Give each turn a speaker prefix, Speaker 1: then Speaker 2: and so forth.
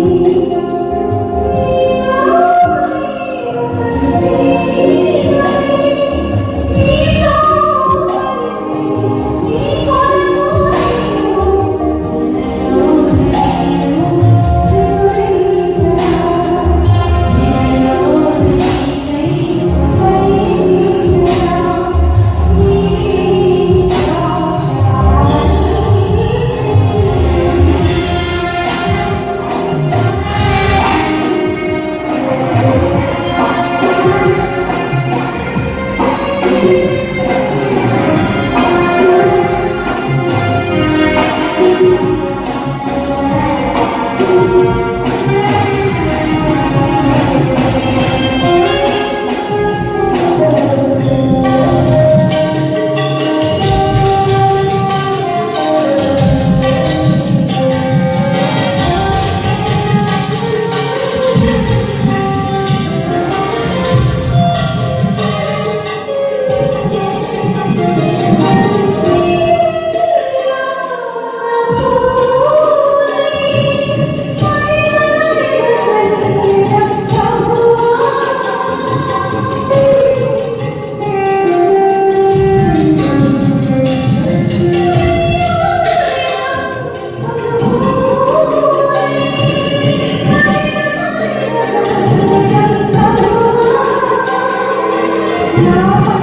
Speaker 1: amor. Yeah.